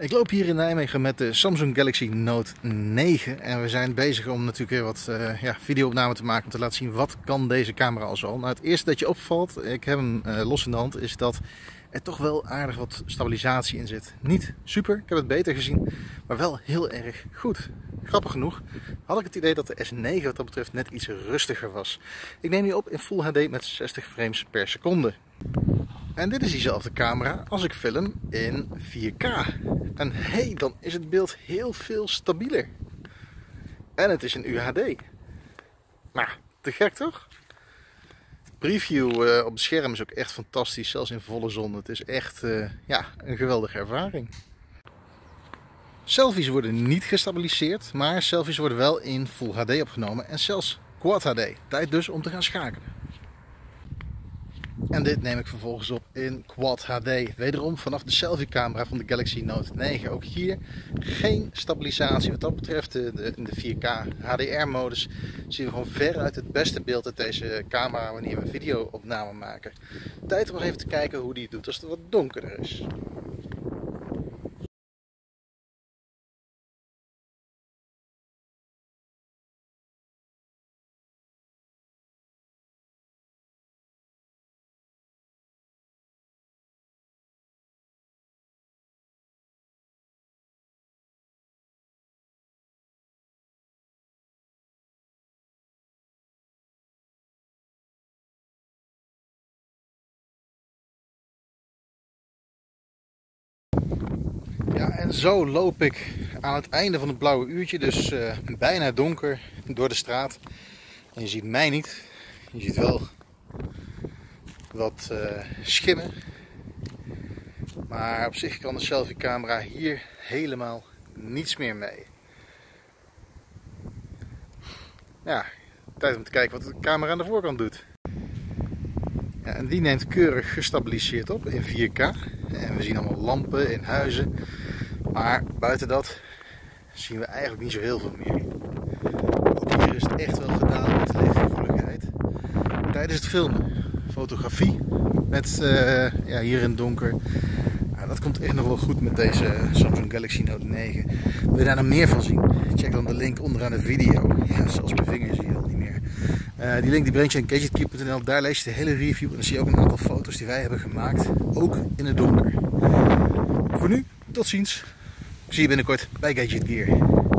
Ik loop hier in Nijmegen met de Samsung Galaxy Note 9 en we zijn bezig om natuurlijk weer wat uh, ja, video-opname te maken om te laten zien wat kan deze camera al zo. Nou, het eerste dat je opvalt, ik heb hem uh, los in de hand, is dat er toch wel aardig wat stabilisatie in zit. Niet super, ik heb het beter gezien, maar wel heel erg goed. Grappig genoeg had ik het idee dat de S9 wat dat betreft net iets rustiger was. Ik neem die op in Full HD met 60 frames per seconde. En dit is diezelfde camera als ik film in 4K. En hey, dan is het beeld heel veel stabieler. En het is een UHD. Nou, te gek toch? Preview uh, op het scherm is ook echt fantastisch, zelfs in volle zon. Het is echt uh, ja, een geweldige ervaring. Selfies worden niet gestabiliseerd, maar selfies worden wel in Full HD opgenomen en zelfs Quad HD. Tijd dus om te gaan schakelen. En dit neem ik vervolgens op in Quad HD. Wederom vanaf de selfie-camera van de Galaxy Note 9. Ook hier geen stabilisatie. Wat dat betreft, in de 4K HDR-modus zien we gewoon veruit het beste beeld uit deze camera wanneer we video-opname maken. Tijd om even te kijken hoe die doet als het wat donkerder is. Ja, en zo loop ik aan het einde van het blauwe uurtje, dus uh, bijna donker, door de straat. En je ziet mij niet, je ziet wel wat uh, schimmen. Maar op zich kan de selfie camera hier helemaal niets meer mee. Ja, tijd om te kijken wat de camera aan de voorkant doet. Ja, en die neemt keurig gestabiliseerd op in 4K. En we zien allemaal lampen in huizen. Maar buiten dat zien we eigenlijk niet zo heel veel meer. Ook hier is het echt wel gedaan met lichtgevoeligheid. Tijdens het filmen, fotografie met uh, ja, hier in het donker. Nou, dat komt echt nog wel goed met deze Samsung Galaxy Note 9. Wil je daar nog meer van zien? Check dan de link onderaan de video. Ja, zelfs mijn vingers zie je al niet meer. Uh, die link die brengt je aan gadgetkeep.nl. Daar lees je de hele review en dan zie je ook een aantal foto's die wij hebben gemaakt. Ook in het donker. Voor nu, tot ziens. Zie je binnenkort bij Gadget Gear.